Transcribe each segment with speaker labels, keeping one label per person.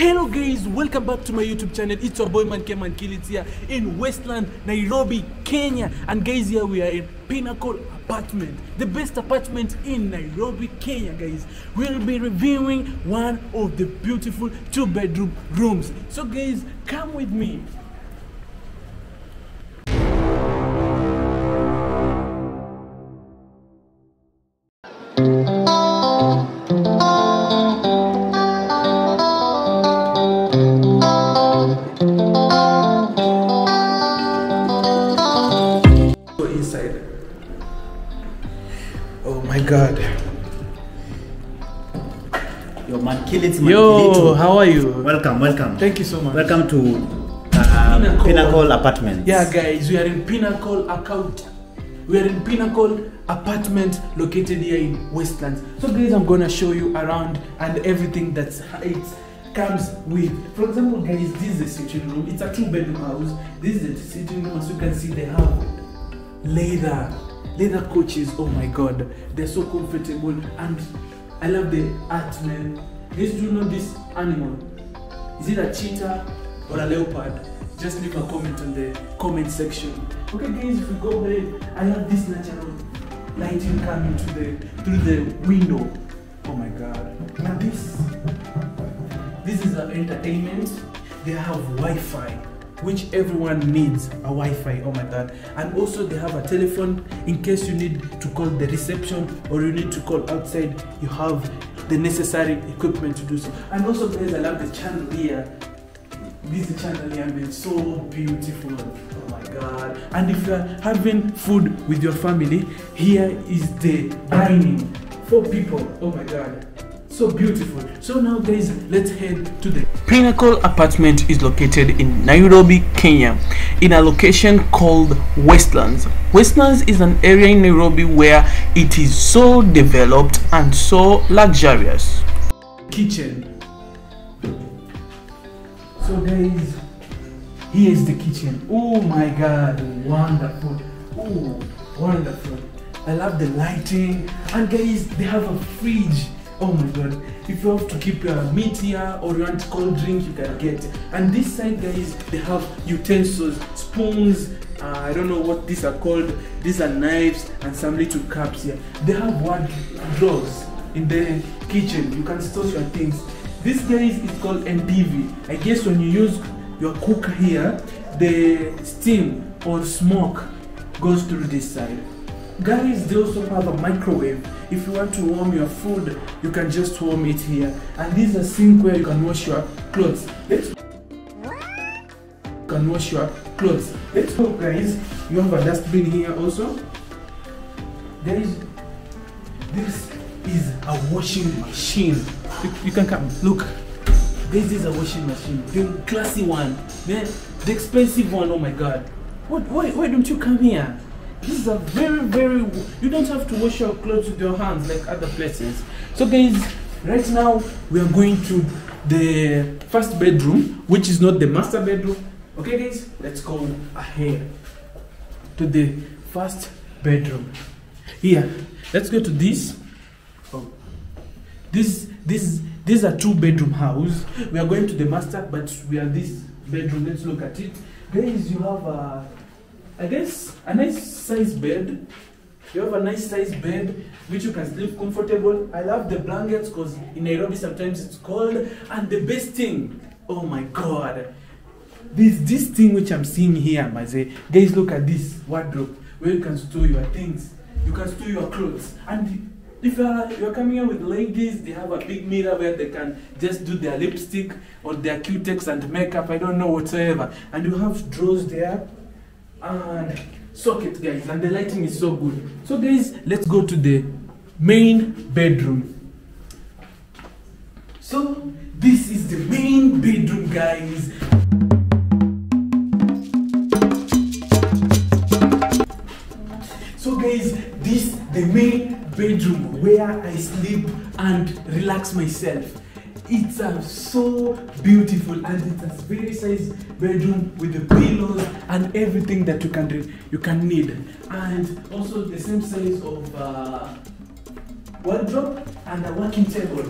Speaker 1: Hello guys, welcome back to my YouTube channel. It's your boy Man Keman Kilit here in Westland, Nairobi, Kenya. And guys, here we are in Pinnacle Apartment, the best apartment in Nairobi, Kenya, guys. We'll be reviewing one of the beautiful two bedroom rooms. So guys, come with me. God.
Speaker 2: Yo, man, kill it, man.
Speaker 1: Yo, how are you?
Speaker 2: Welcome, welcome.
Speaker 1: Thank you so much.
Speaker 2: Welcome to uh,
Speaker 1: Pinnacle.
Speaker 2: Pinnacle. Apartments.
Speaker 1: Yeah, guys, we are in Pinnacle Court. We are in Pinnacle apartment located here in Westlands. So, guys, I'm gonna show you around and everything that's it comes with. For example, guys, this is the sitting room. It's a two-bedroom house. This is the sitting room. As you can see, they have leather, leather coaches. Oh my God, they're so comfortable, and I love the art, man. Guys, do know this animal? Is it a cheetah or a leopard? Just leave a comment on the comment section. Okay, guys, if we go ahead, I love this natural lighting coming to the through the window. Oh my god! Now this, this is an entertainment. They have Wi-Fi, which everyone needs a Wi-Fi. Oh my god! And also they have a telephone in case you need to call the reception or you need to call outside. You have the necessary equipment to do so. And also, guys, I love the channel here. This channel here is so beautiful. Oh my god. And if you are having food with your family, here is the dining for people. Oh my god. So beautiful. So now guys, let's head to the Pinnacle apartment is located in Nairobi, Kenya, in a location called Westlands. Westlands is an area in Nairobi where it is so developed and so luxurious. Kitchen. So guys, here is the kitchen. Oh my god, wonderful. Oh, wonderful. I love the lighting. And guys, they have a fridge. Oh my god. If you have to keep your meat here or you want cold drink, you can get. And this side, guys, they have utensils, spoons. Uh, I don't know what these are called. These are knives and some little cups here. They have wardrobes in the kitchen. You can store your things. This guys is called NPV. I guess when you use your cooker here, the steam or smoke goes through this side. Guys, they also have a microwave. If you want to warm your food, you can just warm it here. And this is a sink where you can wash your clothes. Let's can wash your clothes. Let's guys. You have a dustbin here also. Guys, this is a washing machine. You, you can come. Look, this is a washing machine. The classy one, man. The expensive one. Oh my God. What? Why? Why don't you come here? This is a very, very. You don't have to wash your clothes with your hands like other places. So, guys, right now we are going to the first bedroom, which is not the master bedroom. Okay, guys, let's go ahead to the first bedroom. Here, let's go to this. Oh, this, this, this is a two-bedroom house. We are going to the master, but we are this bedroom. Let's look at it, guys. You have a I guess a nice size bed. You have a nice size bed which you can sleep comfortable. I love the blankets because in Nairobi sometimes it's cold. And the best thing, oh my god, this this thing which I'm seeing here, say, guys, look at this wardrobe where you can store your things. You can store your clothes. And if you are you're coming here with ladies, they have a big mirror where they can just do their lipstick or their cutex and makeup. I don't know whatsoever. And you have drawers there and socket guys and the lighting is so good. So guys let's go to the main bedroom. So this is the main bedroom guys. So guys this the main bedroom where i sleep and relax myself it's uh, so beautiful and it's a very size bedroom with the pillows and everything that you can you can need and also the same size of uh, wardrobe and a working table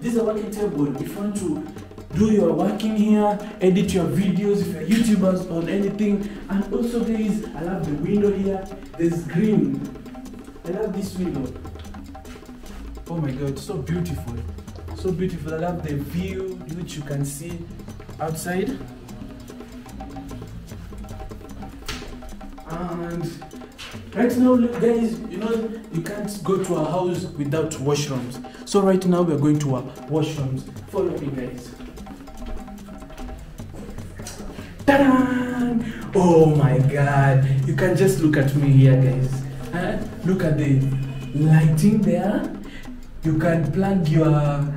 Speaker 1: this is a working table if you want to do your working here, edit your videos if you're YouTubers or anything. And also there is, I love the window here. There's green. I love this window. Oh my god, so beautiful. So beautiful. I love the view which you can see outside. And right now, guys, you know, you can't go to a house without washrooms. So right now, we're going to our washrooms. Follow me, guys. Ta-da! Oh my god. You can just look at me here, guys. Huh? Look at the lighting there. You can plug your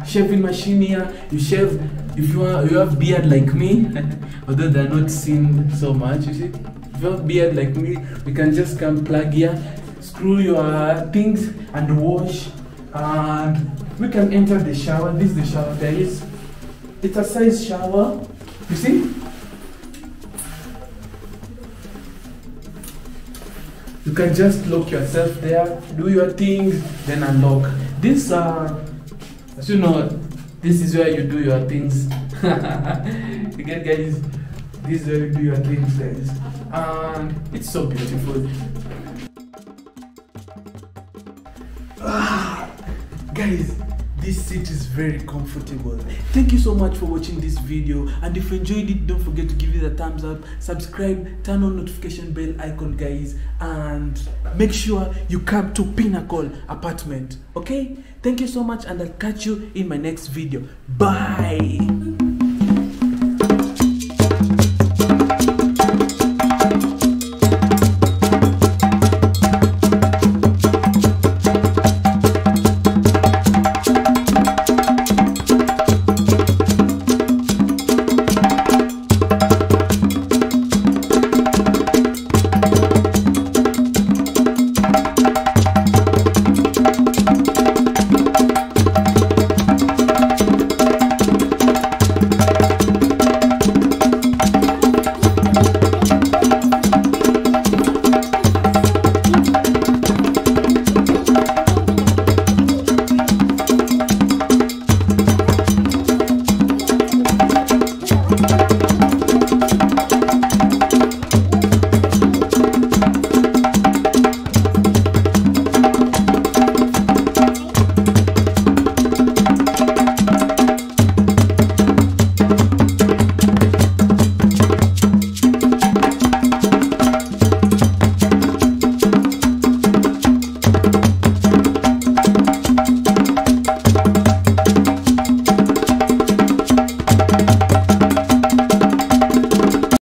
Speaker 1: shaving machine here. You shave if you are, you have beard like me, although they're not seen so much. You see, if you have beard like me, we can just come plug here, screw your things and wash, and we can enter the shower. This is the shower, guys. It's a size shower. You see? You can just lock yourself there, do your things, then unlock. This, uh, you know, this is where you do your things. you get, guys? This is where you do your things, guys. And it's so beautiful. Ah, guys, this seat is very comfortable. Thank you so much for watching this video. And if you enjoyed it, don't forget to give it a thumbs up, subscribe, turn on notification bell icon, guys, and make sure you come to Pinnacle Apartment. Okay? Thank you so much, and I'll catch you in my next video. Bye.